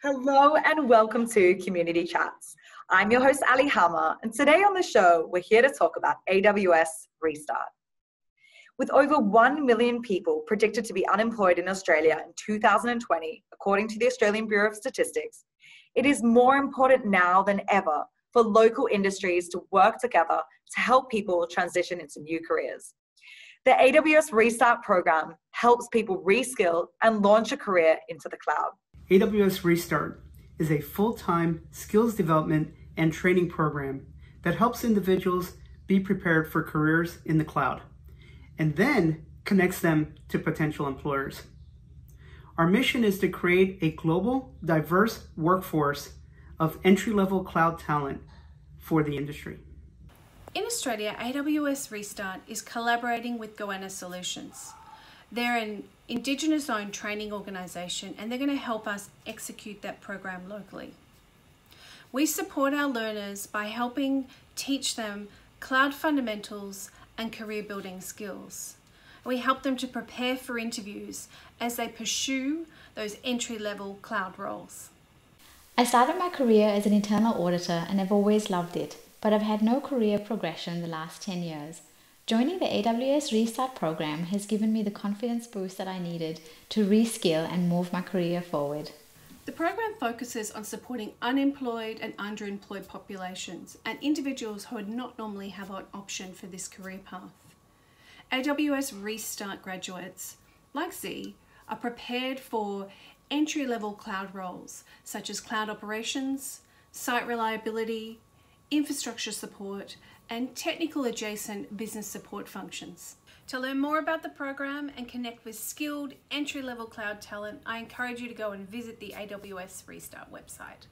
Hello and welcome to Community Chats. I'm your host, Aley Hammer, and today on the show, we're here to talk about AWS Restart. With over 1 million people predicted to be unemployed in Australia in 2020, according to the Australian Bureau of Statistics, it is more important now than ever for local industries to work together to help people transition into new careers. The AWS Restart program helps people reskill and launch a career into the cloud. AWS Restart is a full-time skills development and training program that helps individuals be prepared for careers in the cloud and then connects them to potential employers. Our mission is to create a global, diverse workforce of entry-level cloud talent for the industry. In Australia, AWS Restart is collaborating with Goanna Solutions. They're an Indigenous owned training organisation and they're going to help us execute that program locally. We support our learners by helping teach them cloud fundamentals and career building skills. We help them to prepare for interviews as they pursue those entry level cloud roles. I started my career as an internal auditor and have always loved it, but I've had no career progression in the last 10 years. Joining the AWS Restart program has given me the confidence boost that I needed to reskill and move my career forward. The program focuses on supporting unemployed and underemployed populations and individuals who would not normally have an option for this career path. AWS Restart graduates, like Z, are prepared for entry level cloud roles such as cloud operations, site reliability, infrastructure support, and technical adjacent business support functions. To learn more about the program and connect with skilled entry level cloud talent, I encourage you to go and visit the AWS Restart website.